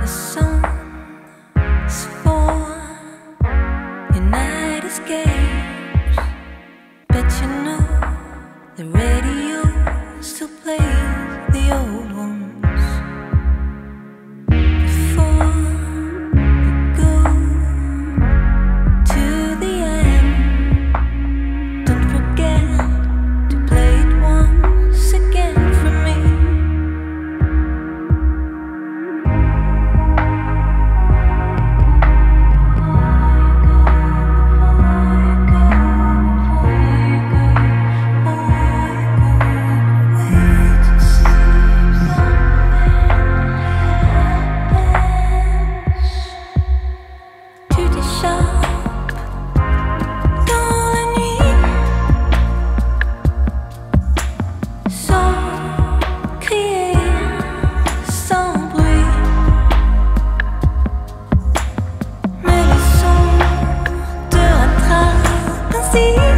The song is night escape. see